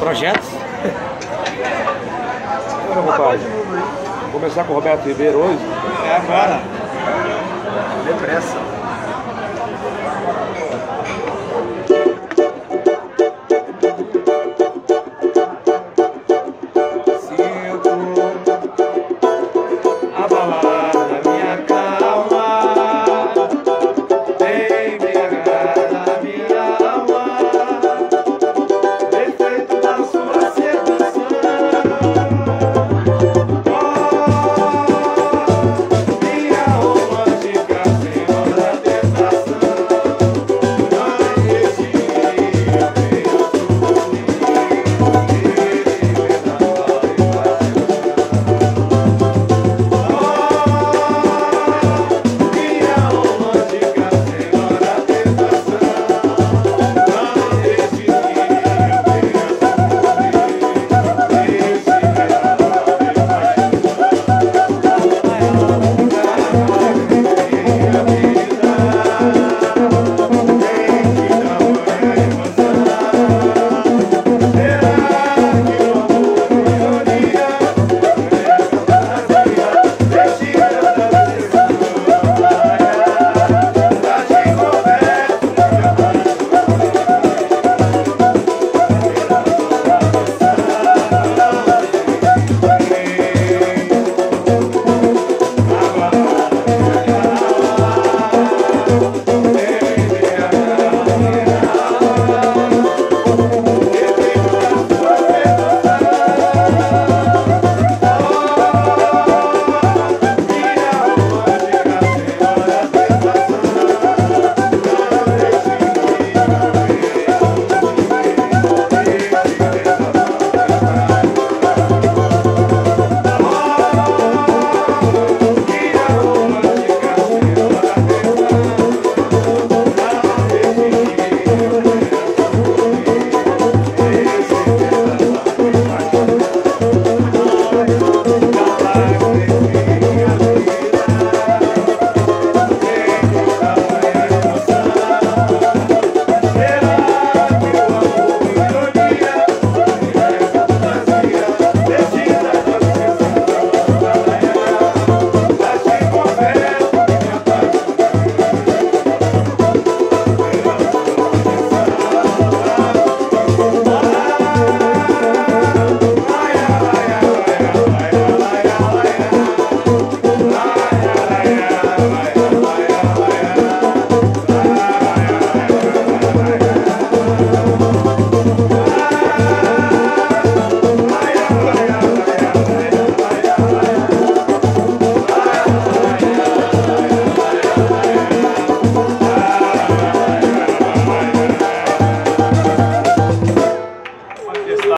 Projetos? Bora, rapaz, Vou começar com o Roberto Ribeiro hoje. É agora. Depressa.